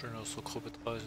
schön aus so Gruppe 30.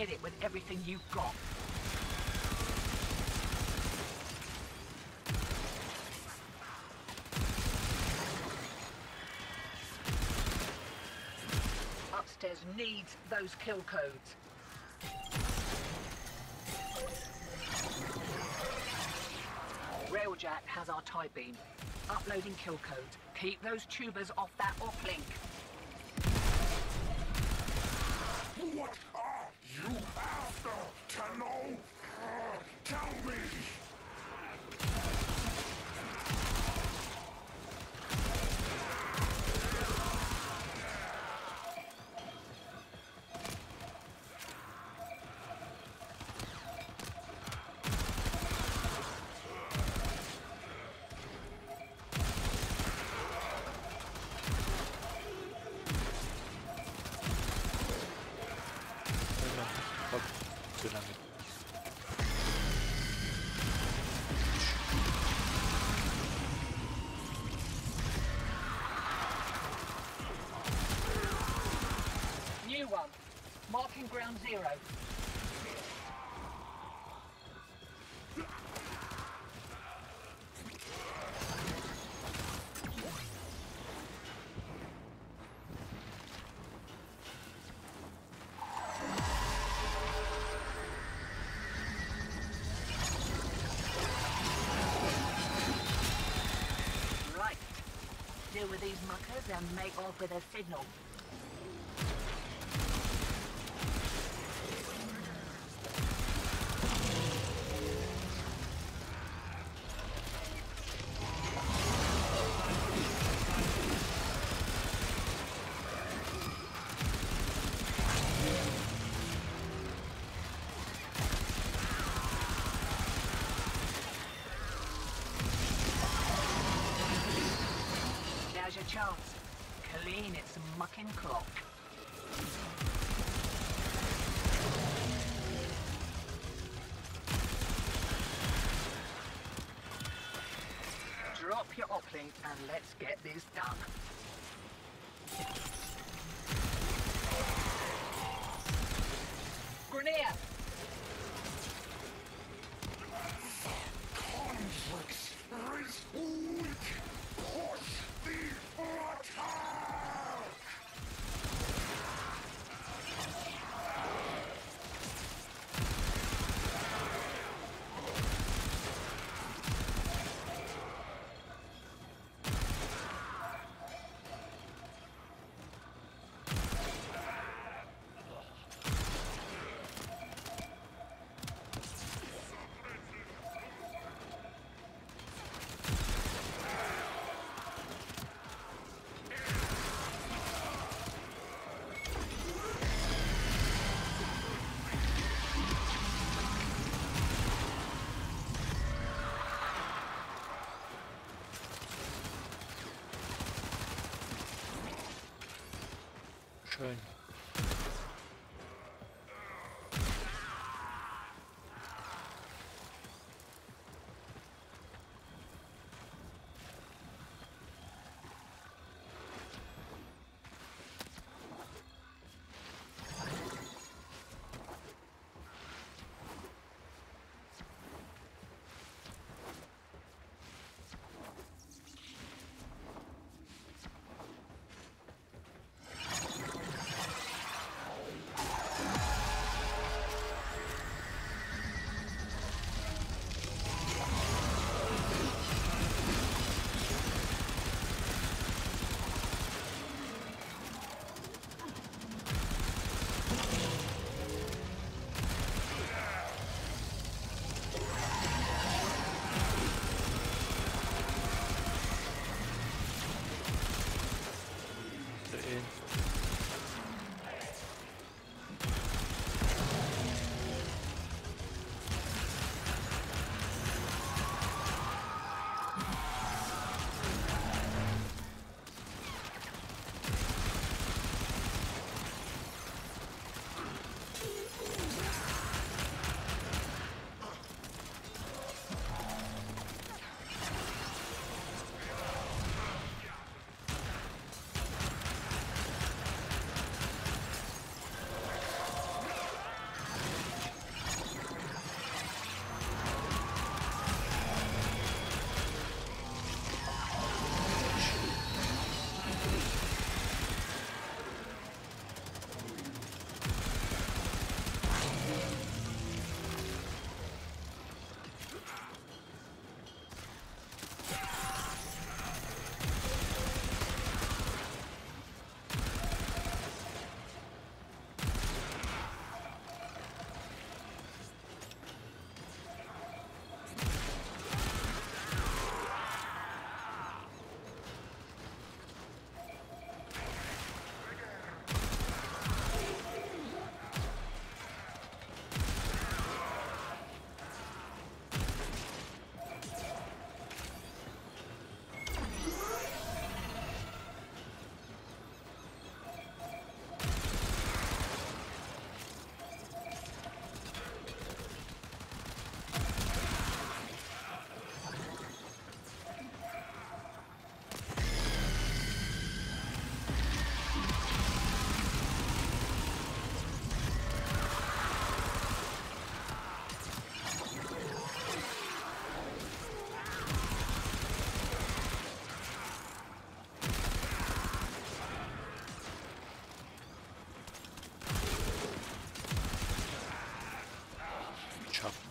Hit it with everything you've got. Upstairs needs those kill codes. Railjack has our tie beam. Uploading kill codes. Keep those tubers off that uplink. After, ground zero. Right. Deal with these muckers and make off with a signal. Chance. Clean its mucking clock. Drop your uplink and let's get this Schön. trouble.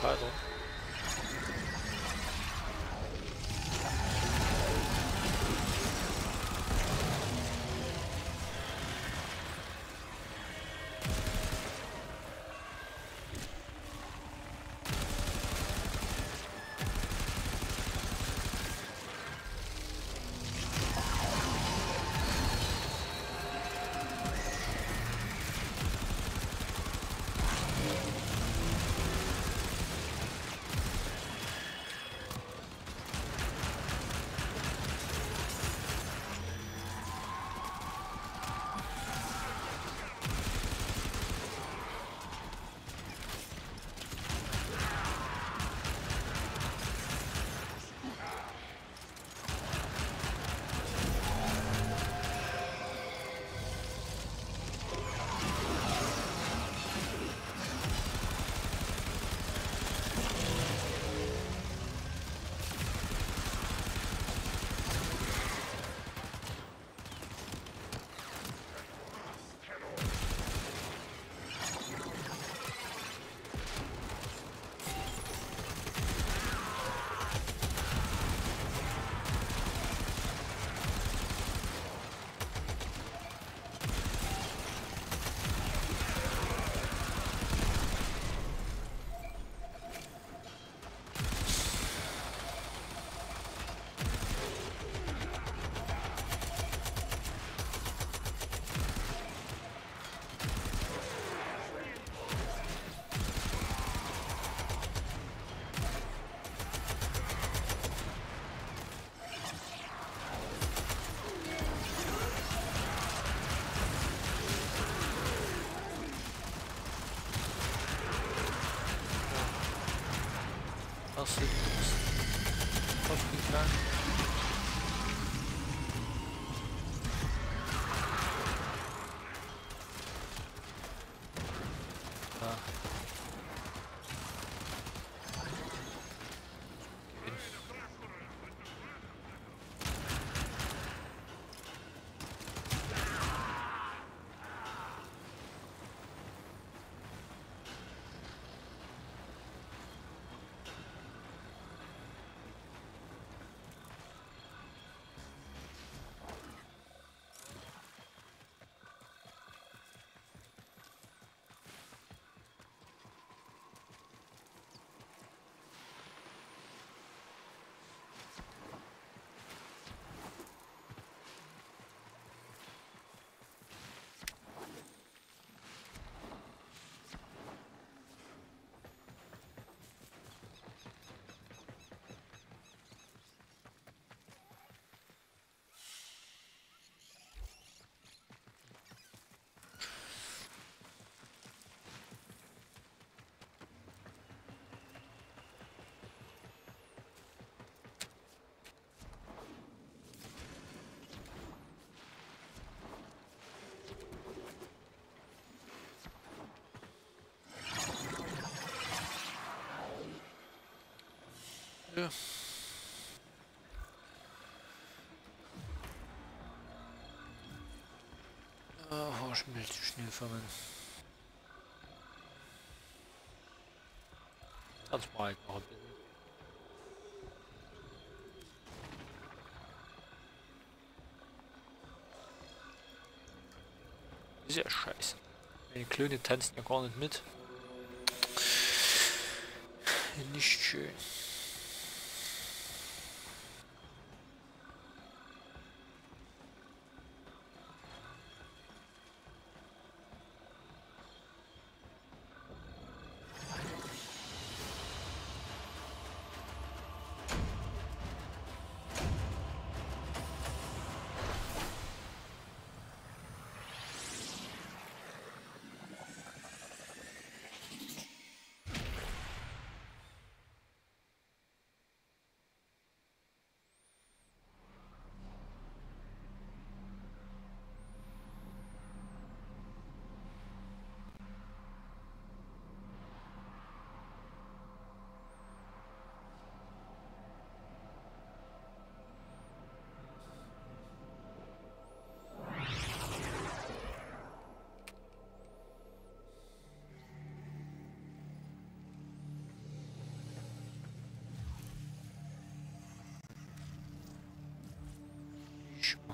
가야 돼. Calcei tudo. Pode entrar. Ja. Ah, Haarschmelz, Schnellfammen. Das mal halt noch ein bisschen. Ist ja scheiße. Meine Klöne tanzen ja gar nicht mit. Nicht schön.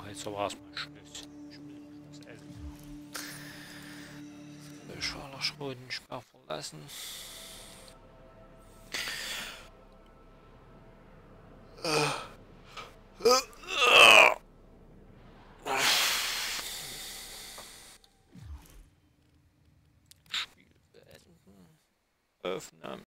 Jetzt aber erstmal Schluss. Ich will noch was essen. Beschwaler Schrotensperr verlassen.